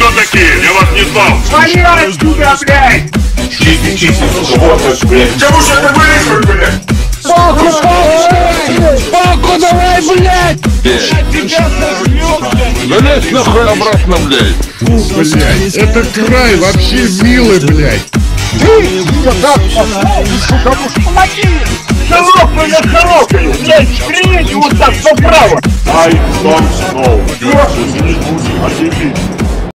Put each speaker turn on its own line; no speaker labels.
кто такие? Я вас не знал.
Вали отсюда, блядь!
Чисти, чисти, животных, блядь.
Чему же это вырезать, блядь?
Палку, палку! Палку давай, блядь!
Залезь нахуй обратно, блядь.
Фу, блядь, это край вообще милый, блядь! Ты, когда сука, блять.
Широкую ну я широкую! Блядь, стрелите вот так направо!
Ай, Дон Сноу. Дёрши, не будем, а отъебись.